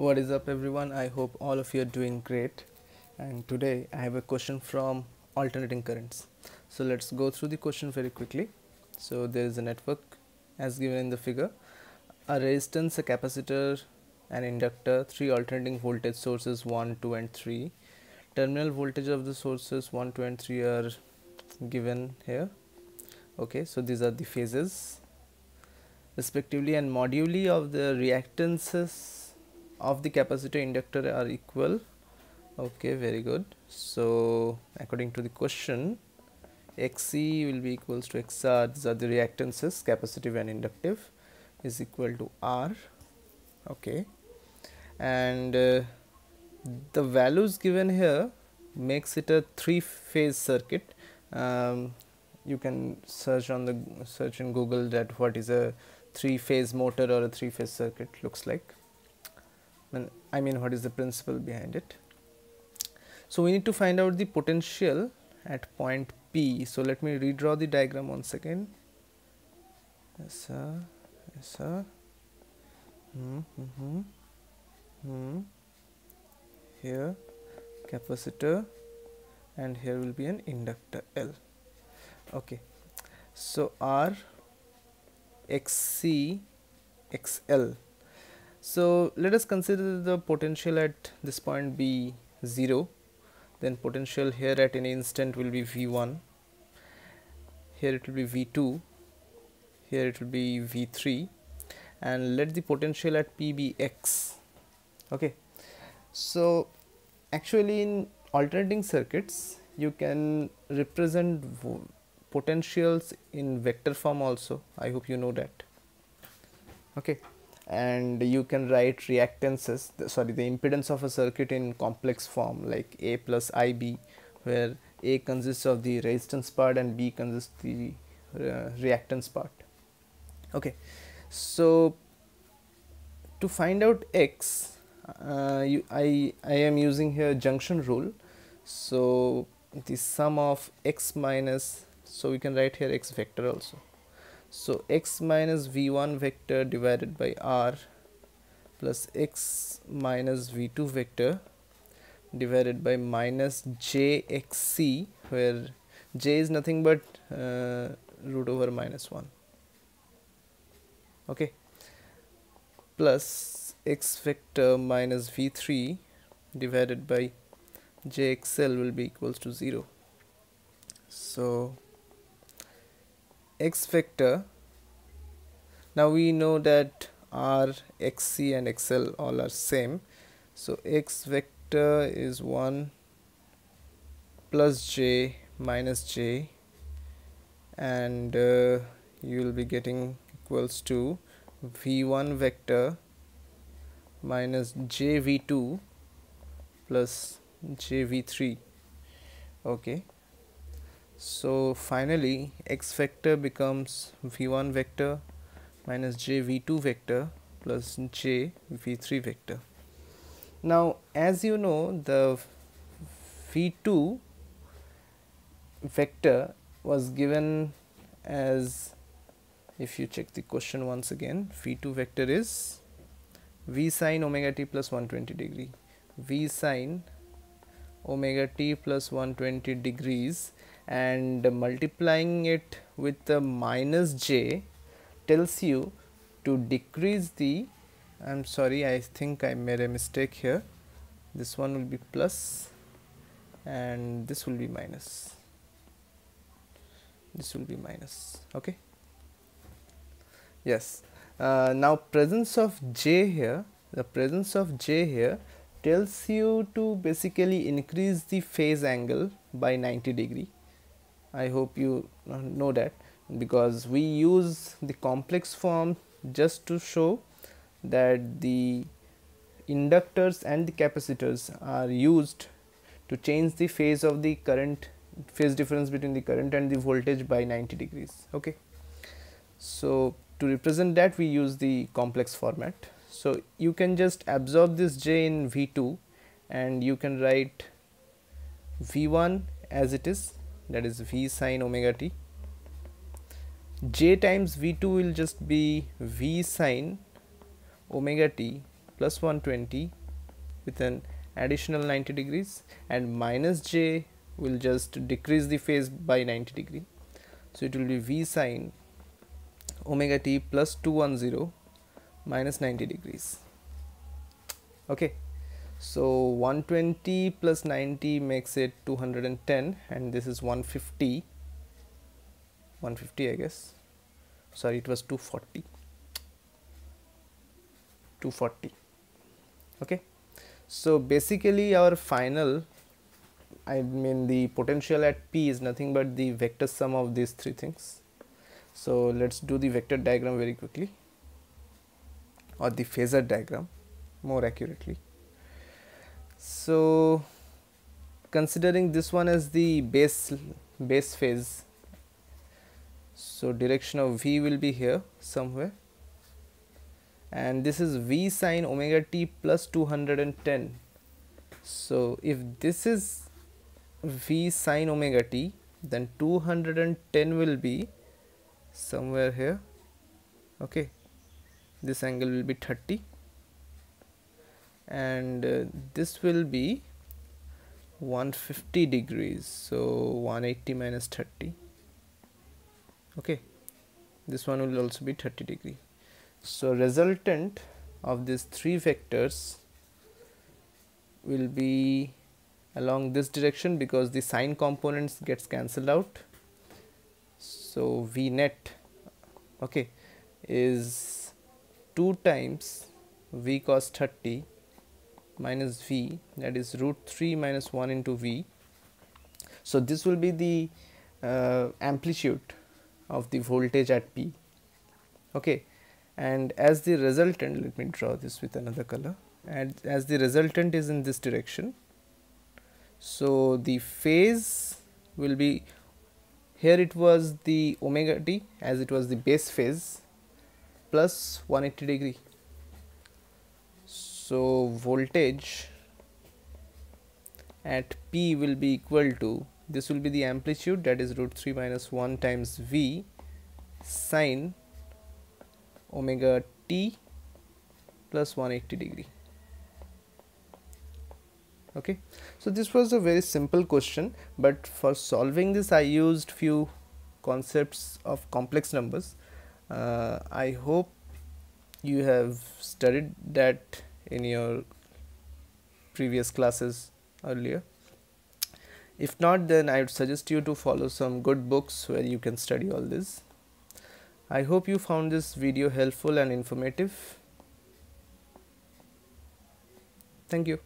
what is up everyone? I hope all of you are doing great. And today i have a question from alternating currents. So let's go through the question very quickly. So there is a network as given in the figure. A resistance a capacitor an inductor three alternating voltage sources 1 2 and 3 terminal voltage of the sources 1 2 and 3 are given here. Okay so these are the phases. Respectively and moduli of the reactances of the capacitor inductor are equal. Okay very good. So according to the question xc will be equals to xr these are the reactances capacitive and inductive is equal to r. Okay. And uh, the values given here makes it a three phase circuit. Um, you can search on the search in google that what is a three phase motor or a three phase circuit looks like I mean what is the principle behind it. So we need to find out the potential at point P. So let me redraw the diagram once again. Yes sir, yes sir. Hmm, hmm. Hmm. Here capacitor and here will be an inductor L. Okay. So R XC XL so let us consider the potential at this point be 0 then potential here at any instant will be V1 here it will be V2 here it will be V3 and let the potential at P be X. Okay. So actually in alternating circuits you can represent potentials in vector form also. I hope you know that. Okay and you can write reactances sorry the impedance of a circuit in complex form like a plus ib where a consists of the resistance part and b consists the uh, reactance part. Okay. So to find out x uh, you, I, I am using here junction rule. So the sum of x minus so we can write here x vector also so x minus v1 vector divided by r plus x minus v2 vector divided by minus jxc where j is nothing but uh, root over minus 1 okay? Plus x vector minus v3 divided by jxl will be equals to 0 so x vector. Now we know that r xc and xl all are same. So x vector is 1 plus j minus j. And uh, you will be getting equals to v1 vector minus jv2 plus jv3 okay so finally x vector becomes v1 vector minus j v2 vector plus j v3 vector. Now as you know the v2 vector was given as if you check the question once again v2 vector is v sine omega t plus 120 degree v sine omega t plus 120 degrees and multiplying it with the minus j tells you to decrease the I am sorry I think I made a mistake here. This one will be plus and this will be minus. This will be minus okay? Yes. Uh, now presence of j here the presence of j here tells you to basically increase the phase angle by 90 degree I hope you know that. Because we use the complex form just to show that the inductors and the capacitors are used to change the phase of the current phase difference between the current and the voltage by 90 degrees okay? So to represent that we use the complex format. So you can just absorb this j in v2 and you can write v1 as it is that is v sine omega t. J times v2 will just be v sine omega t plus 120 with an additional 90 degrees and minus j will just decrease the phase by 90 degree. So it will be v sine omega t plus 210 minus 90 degrees. Okay so 120 plus 90 makes it 210 and this is 150 150 I guess. Sorry it was 240 240 okay? So basically our final I mean the potential at P is nothing but the vector sum of these three things. So let's do the vector diagram very quickly or the phasor diagram more accurately so considering this one as the base base phase so direction of v will be here somewhere. And this is v sine omega t plus 210 so if this is v sine omega t then 210 will be somewhere here. Okay. This angle will be 30 and uh, this will be 150 degrees so 180 minus 30 okay this one will also be 30 degree. So resultant of these three vectors will be along this direction because the sine components gets cancelled out. So v net okay is 2 times v cos 30 minus v that is root 3 minus 1 into v. So this will be the uh, amplitude of the voltage at p. Okay. And as the resultant let me draw this with another color. And as the resultant is in this direction so the phase will be here it was the omega t as it was the base phase plus 180 degree so voltage at p will be equal to this will be the amplitude that is root 3 minus 1 times v sine omega t plus 180 degree. Okay? So this was a very simple question but for solving this i used few concepts of complex numbers. Uh, i hope you have studied that in your previous classes earlier if not then i would suggest you to follow some good books where you can study all this I hope you found this video helpful and informative. Thank you.